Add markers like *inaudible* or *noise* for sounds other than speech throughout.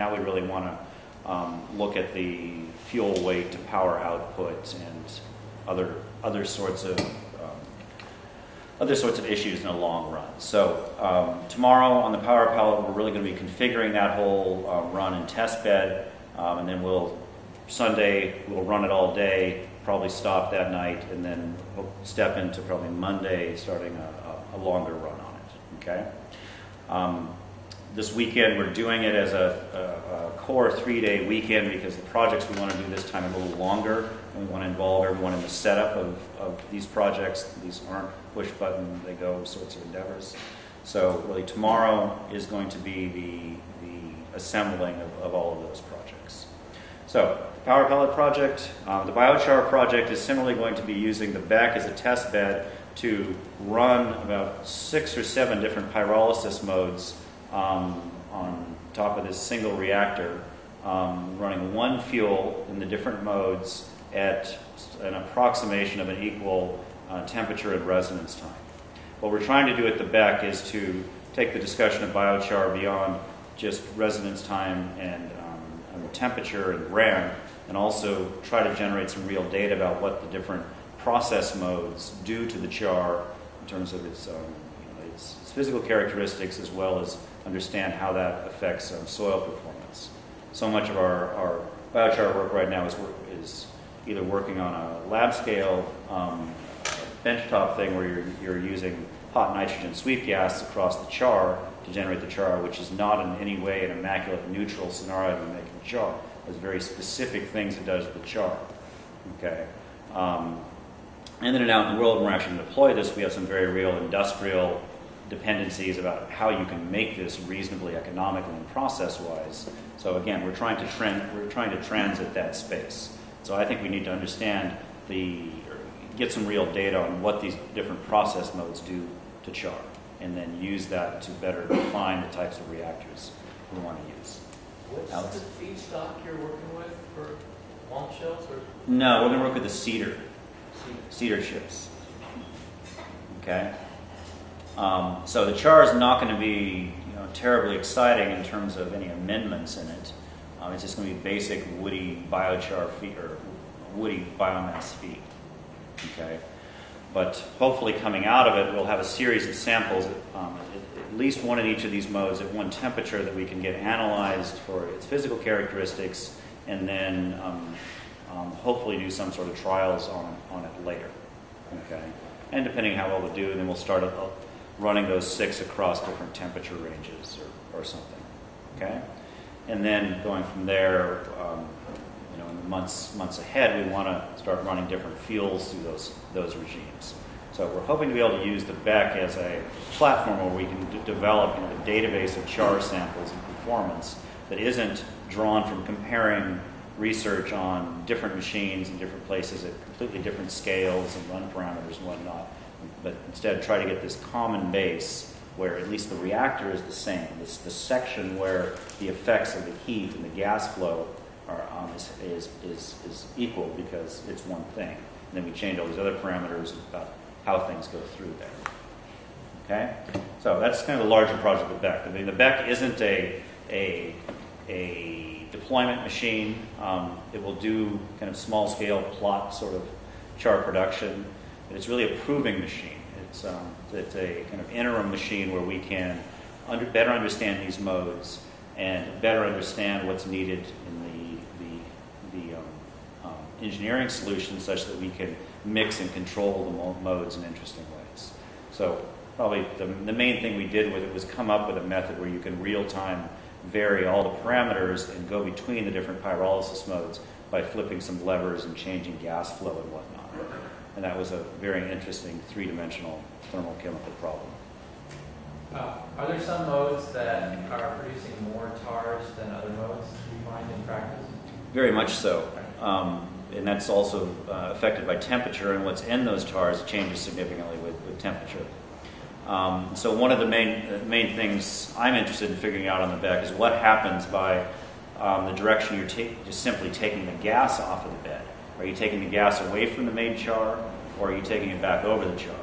Now we really want to um, look at the fuel weight to power output and other other sorts of um, other sorts of issues in the long run. So um, tomorrow on the Power Pallet, we're really going to be configuring that whole uh, run and test bed, um, and then we'll Sunday we'll run it all day, probably stop that night, and then we'll step into probably Monday starting a, a, longer run on it. Okay. Um, this weekend we're doing it as a, a, a core three-day weekend because the projects we want to do this time are a little longer and we want to involve everyone in the setup of, of these projects. These aren't push button, they go sorts of endeavors. So really tomorrow is going to be the, the assembling of, of all of those projects. So the Power Pallet project, uh, the biochar project is similarly going to be using the BECK as a test bed to run about six or seven different pyrolysis modes um, on top of this single reactor, um, running one fuel in the different modes at an approximation of an equal uh, temperature and residence time. What we're trying to do at the BECK is to take the discussion of biochar beyond just residence time and, um, and temperature and RAM, and also try to generate some real data about what the different process modes do to the char in terms of its, um, its, its, physical characteristics as well as understand how that affects um, soil performance. So much of our, our biochar work right now is, is either working on a lab scale um, benchtop thing where you're, you're using hot nitrogen sweep gas across the char to generate the char, which is not in any way an immaculate neutral scenario to make the char. There's very specific things it does to the char. Okay. Um, and then out in the world, when we're actually deploy this, we have some very real industrial dependencies about how you can make this reasonably economically and process-wise. So again, we're trying to trend, we're trying to transit that space. So I think we need to understand the get some real data on what these different process modes do to char, and then use that to better define the types of reactors we want to use. What's Alex? the feedstock you're working with for long shells? Or? No, we're going to work with the cedar, cedar, cedar chips. Okay. Um, so the char is not going to be you know, terribly exciting in terms of any amendments in it. Um, it's just going to be basic woody biochar feed or woody biomass feed. Okay, but hopefully coming out of it, we'll have a series of samples, um, at, at least one in each of these modes at one temperature that we can get analyzed for its physical characteristics, and then um, um, hopefully do some sort of trials on, on it later. Okay, and depending how well we do, then we'll start a, running those six across different temperature ranges or, or something. Okay? And then going from there, um, you know, in the months months ahead, we want to start running different fuels through those those regimes. So we're hoping to be able to use the BECK as a platform where we can d- develop you know, a database of char samples and performance that isn't drawn from comparing research on different machines in different places at completely different scales and run parameters and whatnot, but instead try to get this common base where at least the reactor is the same. It's the section where the effects of the heat and the gas flow are um, is, is, is, is equal because it's one thing. And then we change all these other parameters about how things go through there. Okay? So that's kind of the larger project of BECK. I mean, the BECK isn't a, a, a deployment machine. Um, it will do kind of small scale plot sort of char production but it's really a proving machine. It's, um, it's a kind of interim machine where we can under, better understand these modes and better understand what's needed in the, the, the um, um, engineering solution such that we can mix and control the modes in interesting ways. So probably the, the main thing we did with it was come up with a method where you can real time vary all the parameters and go between the different pyrolysis modes by flipping some levers and changing gas flow and whatnot. And that was a very interesting three-dimensional thermochemical problem. Uh, are there some modes that are producing more tars than other modes you find in practice? Very much so. Um, and that's also uh, affected by temperature, and what's in those tars changes significantly with, with temperature. Um, so one of the main uh, main things I'm interested in figuring out on the BECK is what happens by um, the direction you're just simply taking the gas off of the bed. Are you taking the gas away from the main char, or are you taking it back over the char?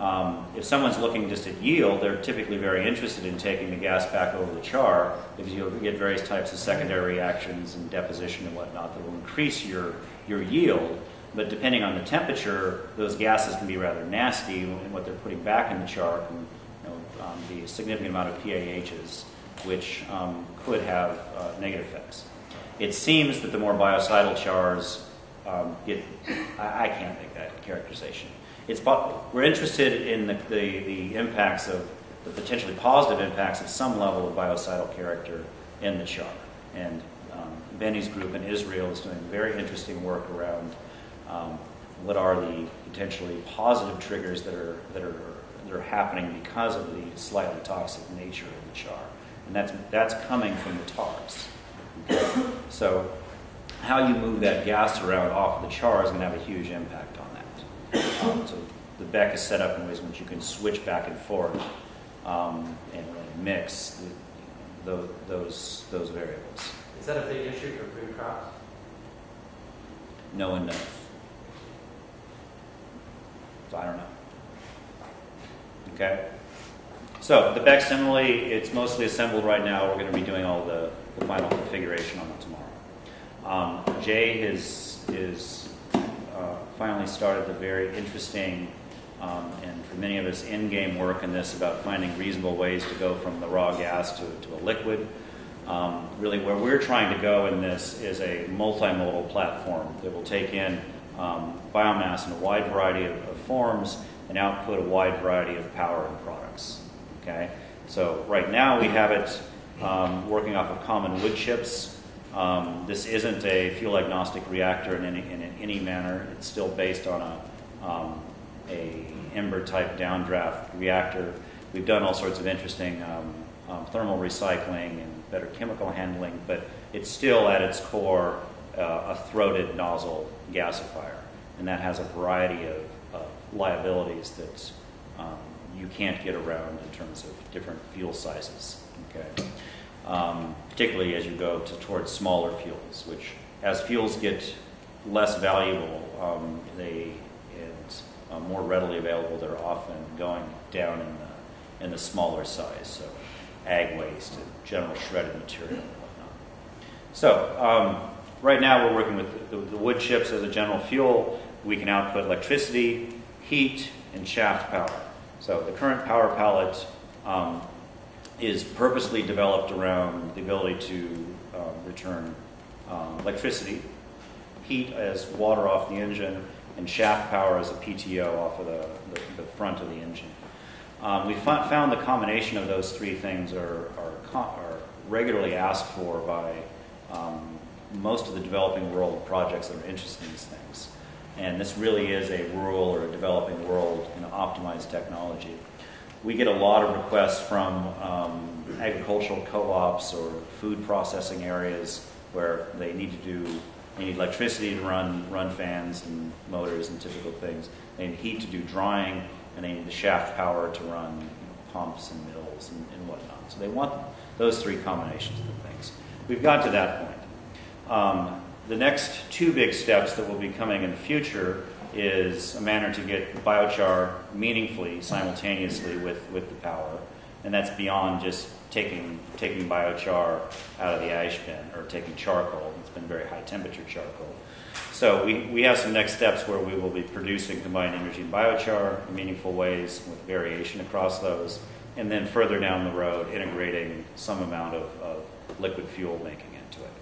Um, if someone's looking just at yield, they're typically very interested in taking the gas back over the char because you'll get various types of secondary reactions and deposition and whatnot that will increase your, your yield. But depending on the temperature, those gases can be rather nasty, and what they're putting back in the char can you know, um, be a significant amount of PAHs, which um, could have uh, negative effects. It seems that the more biocidal chars um, get, I, I can't make that characterization it's, we're interested in the, the, the, impacts of the potentially positive impacts of some level of biocidal character in the char. And um, Benny's group in Israel is doing very interesting work around um, what are the potentially positive triggers that are, that, are, that are happening because of the slightly toxic nature of the char. And that's, that's coming from the tars. Okay? So, how you move that gas around off of the char is going to have a huge impact on um, so the BECK is set up in ways in which you can switch back and forth um, and really mix the, the, those, those variables. Is that a big issue for food crops? No one knows. So I don't know. Okay? So the BECK similarly, it's mostly assembled right now. We're going to be doing all the, the final configuration on it tomorrow. Um, Jay has, is uh, finally started the very interesting um, and for many of us in-game work in this about finding reasonable ways to go from the raw gas to, to a liquid. Um, really, where we're trying to go in this is a multimodal platform that will take in um, biomass in a wide variety of, of, forms and output a wide variety of power and products. Okay, so right now we have it um, working off of common wood chips um, this isn't a fuel agnostic reactor in any, in any manner. It's still based on a, um, a Imbert type downdraft reactor. We've done all sorts of interesting um, um, thermal recycling and better chemical handling, but it's still at its core uh, a throated nozzle gasifier, and that has a variety of, of liabilities that um, you can't get around in terms of different fuel sizes. Okay um, particularly as you go to, towards smaller fuels, which as fuels get less valuable, um, they and uh, more readily available, they're often going down in the in the smaller size, so ag waste and general shredded material and whatnot. So um, right now we're working with the, the wood chips as a general fuel. We can output electricity, heat, and shaft power. So the current Power Pallet um, is purposely developed around the ability to um, return um, electricity, heat as water off the engine, and shaft power as a PTO off of the, the, the front of the engine. Um, we found the combination of those three things are, are, are regularly asked for by um, most of the developing world projects that are interested in these things. And this really is a rural or a developing world in optimized technology we get a lot of requests from um, agricultural co-ops or food processing areas where they need to do they need electricity to run run fans and motors and typical things. They need heat to do drying, and they need the shaft power to run you know, pumps and mills and, and, whatnot. So they want those three combinations of things. We've got to that point. Um, the next two big steps that will be coming in the future is a manner to get biochar meaningfully simultaneously with, with the power. And that's beyond just taking, taking biochar out of the ash bin or taking charcoal. It's been very high temperature charcoal. So we, we have some next steps where we will be producing combined energy and biochar in meaningful ways with variation across those. And then further down the road, integrating some amount of, of liquid fuel making into it.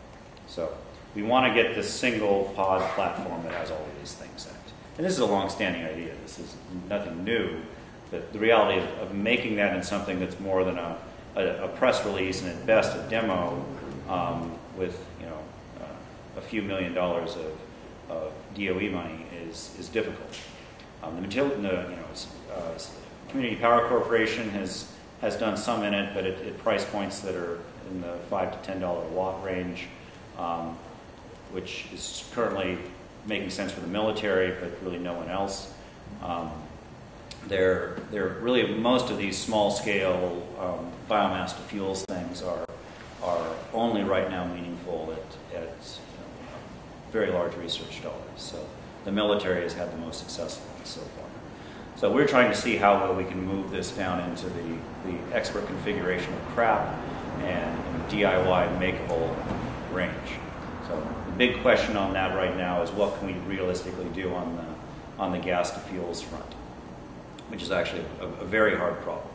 So we want to get this single pod platform that has all of these things in it. And this is a long-standing idea. This is nothing new. But the reality of, of making that in something that's more than a, a, a press release and at best a demo um, with you know uh, a few million dollars of, of DOE money is, is difficult. Um, the, the you know uh, Community Power Corporation has has done some in it, but at, price points that are in the five to ten dollar watt range, um, which is currently making sense for the military, but really no one else. Um, they're, they're really most of these small scale um, biomass to fuels things are, are only right now meaningful at, at you know, very large research dollars. So the military has had the most successful ones so far. So we're trying to see how well we can move this down into the, the expert configuration of crap and DIY makeable range. Big question on that right now is what can we realistically do on the, on the gas to fuels front, which is actually a, a very hard problem.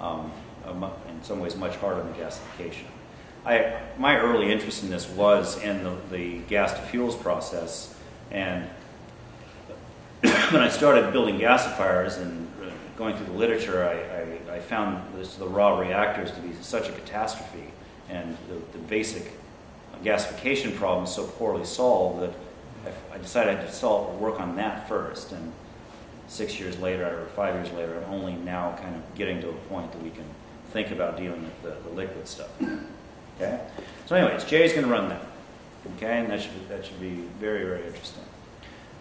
Um, in some ways, much harder than gasification. I, my early interest in this was in the, the gas to fuels process, and *coughs* when I started building gasifiers and uh, going through the literature, I, I, I found this, the raw reactors to be such a catastrophe, and the, the basic gasification problem is so poorly solved that I, I decided to solve, work on that first. And six years later, or five years later, I'm only now kind of getting to a point that we can think about dealing with the, the liquid stuff. Okay. So, anyways, Jay's going to run that. Okay, and that should be, that should be very very interesting.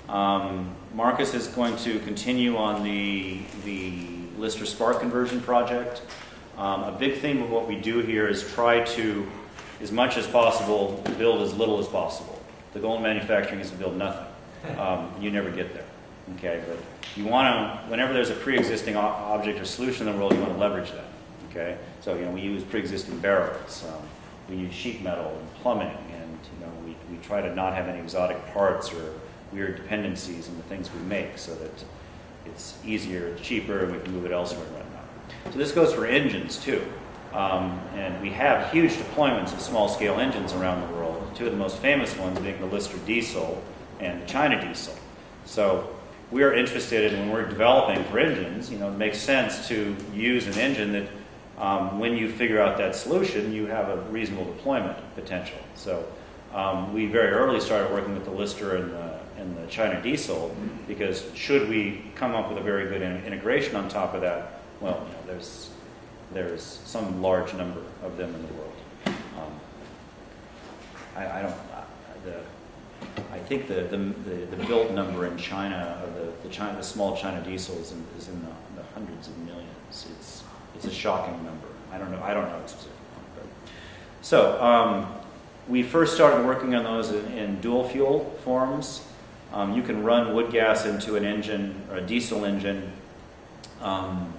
Um, Marcus is going to continue on the the Lister Spark conversion project. Um, a big theme of what we do here is try to, as much as possible, build as little as possible. The goal in manufacturing is to build nothing. Um, you never get there. Okay, but you want to, whenever there's a pre-existing object or solution in the world, you want to leverage that. Okay, so you know we use pre-existing barrels, um, we use sheet metal and plumbing, and you know we, we try to not have any exotic parts or weird dependencies in the things we make, so that it's easier, it's cheaper, and we can move it elsewhere and whatnot. So this goes for engines too, um, and we have huge deployments of small-scale engines around the world. Two of the most famous ones being the Lister Diesel and the China Diesel. So we are interested in when we're developing for engines, you know, it makes sense to use an engine that um, when you figure out that solution, you have a reasonable deployment potential. So um, we very early started working with the Lister and the, and the China Diesel because should we come up with a very good in- integration on top of that, well, you know, there's there's some large number of them in the world. Um, I, I don't. I- The, I think the, the, the, built number in China of the, the China, the small China diesel is in, is in the, the hundreds of millions. It's, it's a shocking number. I don't know, I don't know the specific. But. So, um, we first started working on those in, in dual fuel forms. Um, you can run wood gas into an engine or a diesel engine um,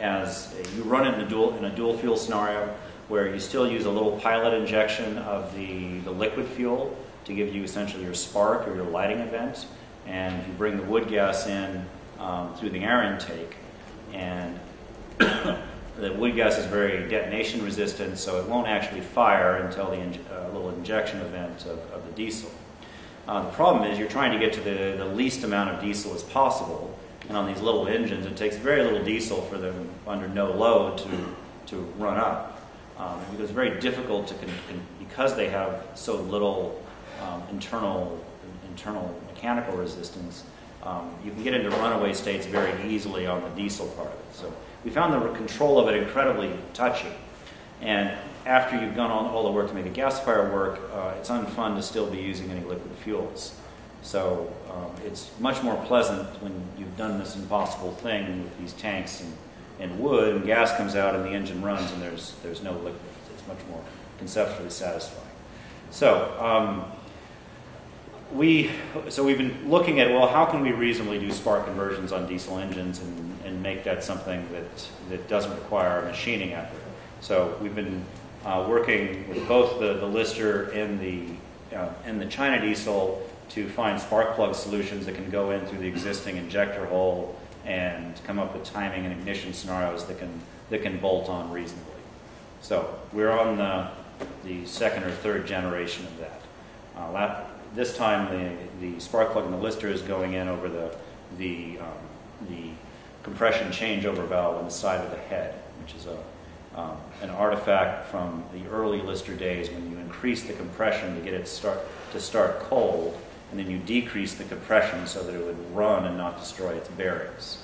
as you run in a dual in a dual fuel scenario where you still use a little pilot injection of the, the liquid fuel to give you essentially your spark or your lighting event, and you bring the wood gas in um, through the air intake, and *coughs* the wood gas is very detonation resistant, so it won't actually fire until the inj- uh, little injection event of, of the diesel. Uh, the problem is you're trying to get to the, the least amount of diesel as possible, and on these little engines, it takes very little diesel for them under no load to, to run up. Um, because it's very difficult to, con- because they have so little um, internal, internal mechanical resistance, um, you can get into runaway states very easily on the diesel part of it. So we found the control of it incredibly touchy. And after you've done all, all the work to make a gasifier work, uh, it's unfun to still be using any liquid fuels. So um, it's much more pleasant when you've done this impossible thing with these tanks and, and wood, and gas comes out and the engine runs, and there's there's no liquid. It's much more conceptually satisfying. So um, we so we've been looking at well, how can we reasonably do spark conversions on diesel engines and, and make that something that that doesn't require a machining effort. So we've been uh, working with both the, the Lister and the uh, and the China diesel to find spark plug solutions that can go in through the existing injector hole and come up with timing and ignition scenarios that can that can bolt on reasonably. So we're on the the second or third generation of that. Uh, this time the, the spark plug and the Lister is going in over the the um, the compression changeover valve on the side of the head, which is a um, an artifact from the early Lister days when you increase the compression to get it start to start cold, and then you decrease the compression so that it would run and not destroy its bearings.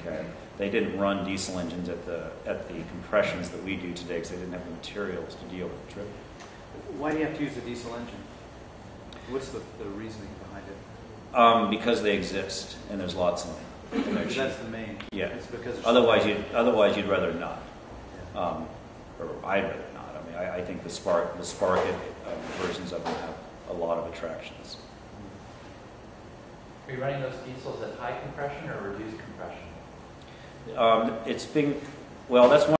Okay, they didn't run diesel engines at the at the compressions that we do today because they didn't have the materials to deal with the trip. Why do you have to use a diesel engine? What's the, the reasoning behind it? Um, because they exist and there's lots of them. That's the main. Yeah. It's because Otherwise, you'd otherwise you'd rather not. Yeah. Um, or I'd rather not. I mean, I, I think the Spark, the Spark uh, versions of them have a lot of attractions. Are you running those diesels at high compression or reduced compression? Um, It's being, well, that's one